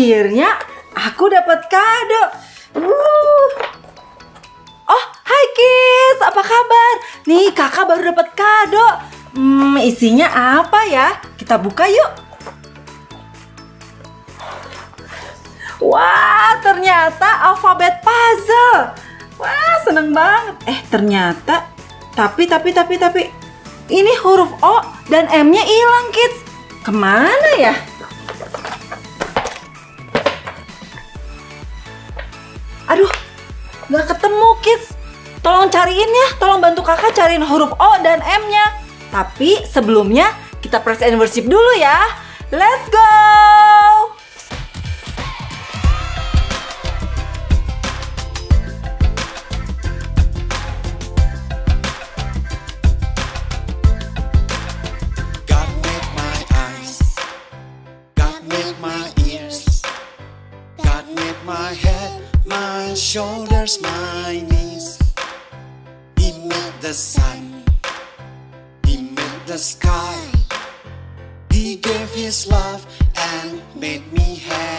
Akhirnya aku dapat kado. Uh. Oh, hai Kis, apa kabar? Nih kakak baru dapat kado. Hmm, isinya apa ya? Kita buka yuk. Wah, ternyata alfabet puzzle. Wah, seneng banget. Eh, ternyata tapi tapi tapi tapi ini huruf O dan M-nya hilang, Kids. Ke mana ya? Aduh, nggak ketemu, Kids. Tolong cariin ya, tolong bantu kakak cariin huruf O dan M-nya. Tapi sebelumnya kita press and worship dulu ya. Let's go! The sun. He made the sky. He gave his love and made me happy.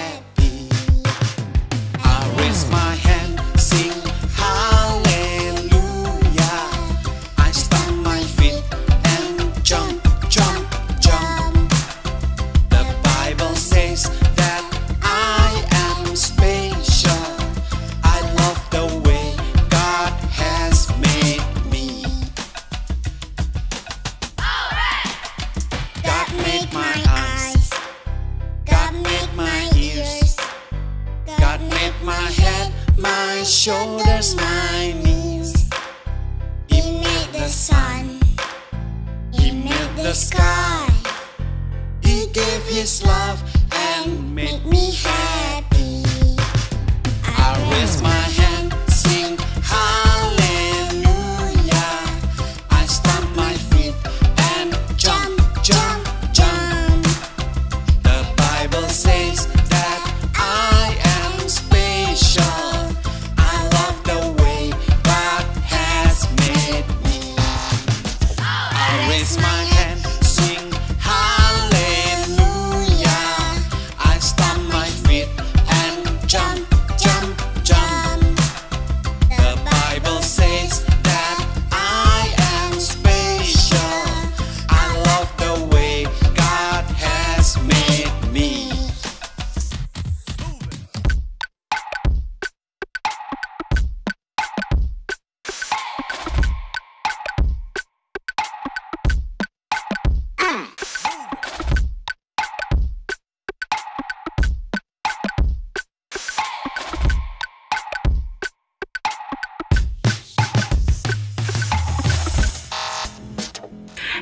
My shoulders, my knees. He made the sun. He made the sky. He gave his love and made me happy. I raise my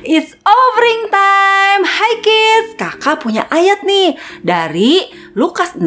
It's overing time. Hai kids, kakak punya ayat nih dari Lukas 6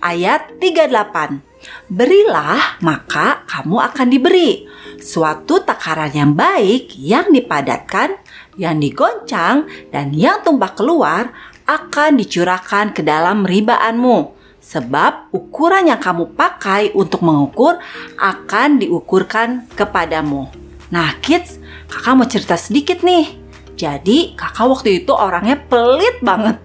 ayat 38. Berilah maka kamu akan diberi suatu takaran yang baik yang dipadatkan, yang digoncang dan yang tumpah keluar akan dicurahkan ke dalam ribaanmu. Sebab ukuran yang kamu pakai untuk mengukur akan diukurkan kepadamu. Nah kids, kakak mau cerita sedikit nih. Jadi kakak waktu itu orangnya pelit banget.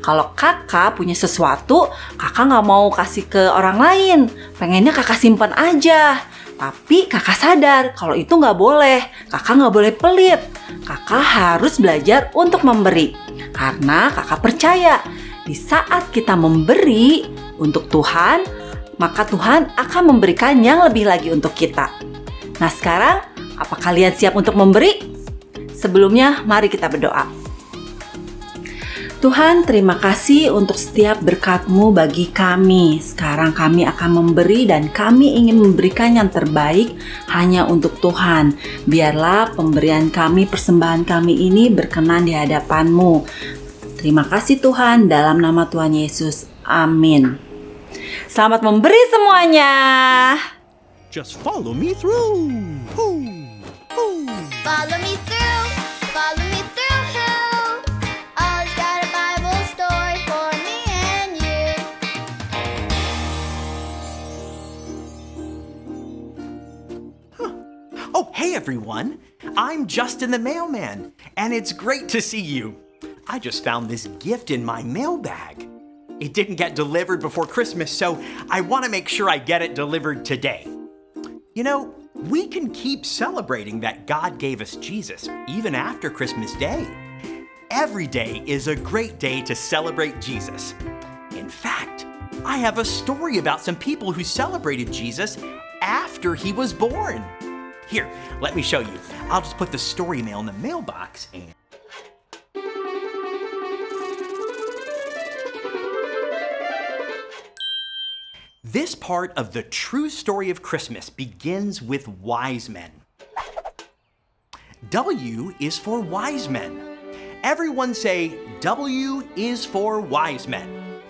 Kalau kakak punya sesuatu, kakak nggak mau kasih ke orang lain. Pengennya kakak simpan aja. Tapi kakak sadar kalau itu nggak boleh. Kakak nggak boleh pelit. Kakak harus belajar untuk memberi. Karena kakak percaya di saat kita memberi untuk Tuhan, maka Tuhan akan memberikan yang lebih lagi untuk kita. Nah sekarang, apa kalian siap untuk memberi? Sebelumnya, mari kita berdoa. Tuhan, terima kasih untuk setiap berkat-Mu bagi kami. Sekarang kami akan memberi dan kami ingin memberikan yang terbaik hanya untuk Tuhan. Biarlah pemberian kami, persembahan kami ini berkenan di hadapan-Mu. Terima kasih Tuhan, dalam nama Tuhan Yesus. Amin. Selamat memberi semuanya. Just follow me through. Hoo, Follow me through, follow me through hell. I've got a Bible story for me and you. Oh, hey everyone! I'm Justin the mailman, and it's great to see you. I just found this gift in my mailbag. it didn't get delivered before Christmas, so I want to make sure I get it delivered today. You know, we can keep celebrating that God gave us Jesus even after Christmas Day. Every day is a great day to celebrate Jesus. In fact, I have a story about some people who celebrated Jesus after he was born. Here, let me show you. I'll just put the story mail in the mailbox and. This part of the true story of Christmas begins with wise men. W is for wise men. Everyone say, W is for wise men.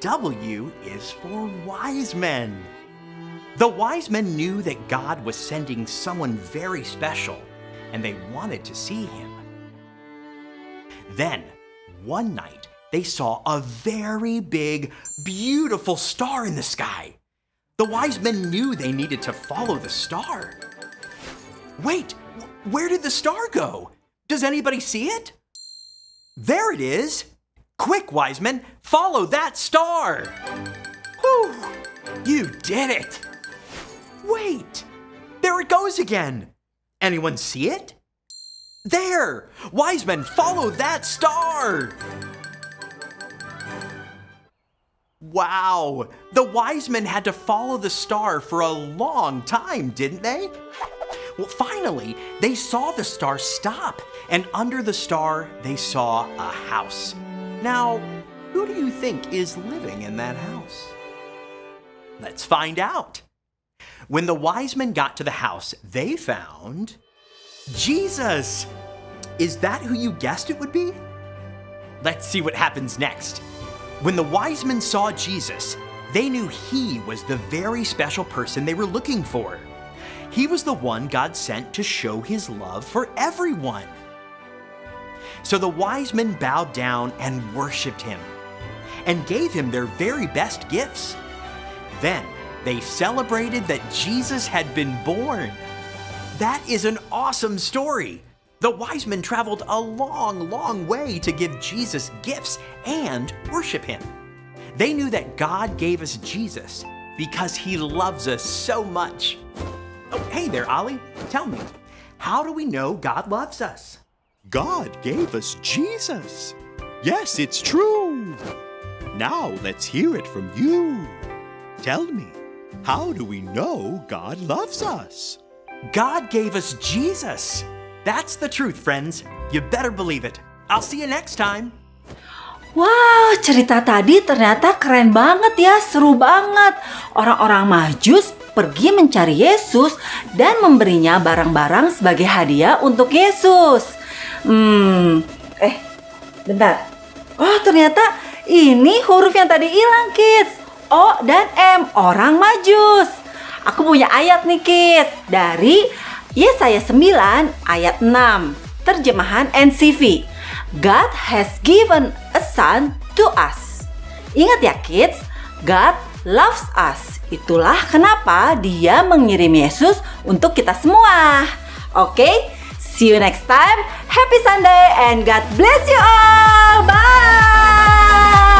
W is for wise men. The wise men knew that God was sending someone very special, and they wanted to see him. Then, one night, they saw a very big, beautiful star in the sky. The wise men knew they needed to follow the star. Wait, where did the star go? Does anybody see it? There it is. Quick, wise men, follow that star. Whew, you did it. Wait, there it goes again. Anyone see it? There! Wise men, follow that star! Wow! The wise men had to follow the star for a long time, didn't they? Well, finally, they saw the star stop, and under the star, they saw a house. Now, who do you think is living in that house? Let's find out. When the wise men got to the house, they found Jesus. Is that who you guessed it would be? Let's see what happens next. When the wise men saw Jesus, they knew he was the very special person they were looking for. He was the one God sent to show his love for everyone. So the wise men bowed down and worshiped him and gave him their very best gifts. Then they celebrated that Jesus had been born. That is an awesome story. The wise men traveled a long, long way to give Jesus gifts and worship him. They knew that God gave us Jesus because he loves us so much. Oh, hey there, Ollie. Tell me, how do we know God loves us? God gave us Jesus. Yes, it's true. Now let's hear it from you. Tell me, how do we know God loves us? God gave us Jesus. That's the truth, friends. You better believe it. I'll see you next time. Wow, cerita tadi ternyata keren banget ya, seru banget. Orang-orang Majus pergi mencari Yesus dan memberinya barang-barang sebagai hadiah untuk Yesus. Hmm, eh, bentar. Oh, ternyata ini huruf yang tadi hilang, kids. O dan M, orang Majus. Aku punya ayat nih, kids. Dari Yesaya 9 ayat 6, terjemahan NCV. God has given a son to us. Ingat ya kids, God loves us. Itulah kenapa dia mengirim Yesus untuk kita semua. Oke, see you next time. Happy Sunday and God bless you all. Bye.